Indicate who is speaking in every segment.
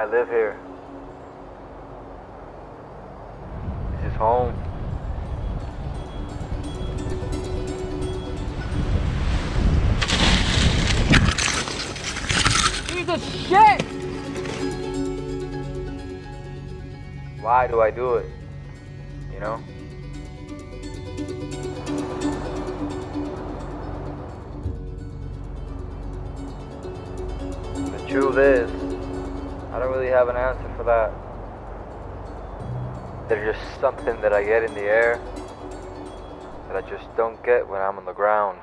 Speaker 1: I live here. This is home.
Speaker 2: Jesus shit!
Speaker 1: Why do I do it? You know? The truth is, I don't really have an answer for that. There's just something that I get in the air that I just don't get when I'm on the ground.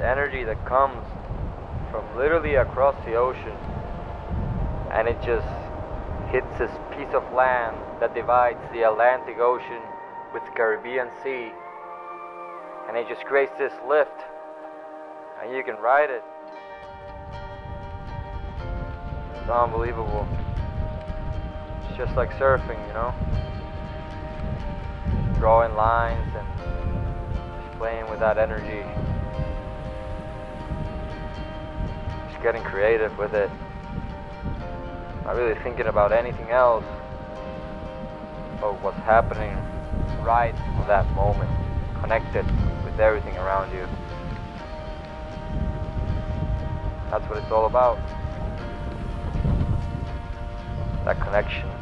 Speaker 1: Energy that comes from literally across the ocean and it just hits this piece of land that divides the Atlantic Ocean with the Caribbean Sea and it just creates this lift and you can ride it. It's unbelievable. It's just like surfing, you know? Drawing lines and just playing with that energy. Getting creative with it. Not really thinking about anything else but what's happening right in that moment. Connected with everything around you. That's what it's all about. That connection.